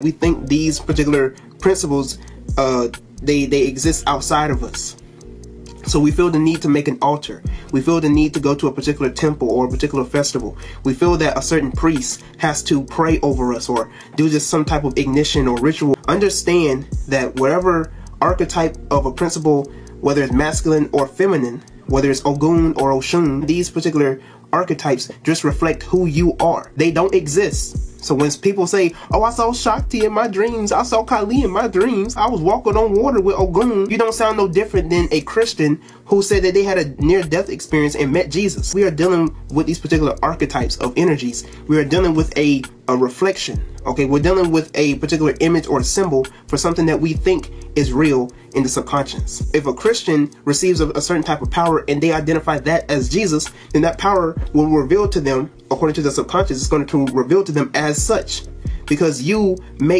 We think these particular principles, uh, they, they exist outside of us. So we feel the need to make an altar. We feel the need to go to a particular temple or a particular festival. We feel that a certain priest has to pray over us or do just some type of ignition or ritual. Understand that whatever archetype of a principle, whether it's masculine or feminine, whether it's Ogun or Oshun, these particular archetypes just reflect who you are. They don't exist so when people say, oh, I saw Shakti in my dreams, I saw Kali in my dreams, I was walking on water with Ogun, you don't sound no different than a Christian who said that they had a near-death experience and met Jesus. We are dealing with these particular archetypes of energies. We are dealing with a, a reflection, okay? We're dealing with a particular image or symbol for something that we think is real in the subconscious. If a Christian receives a, a certain type of power and they identify that as Jesus, then that power will reveal to them, according to the subconscious, it's going to reveal to them as such. Because you make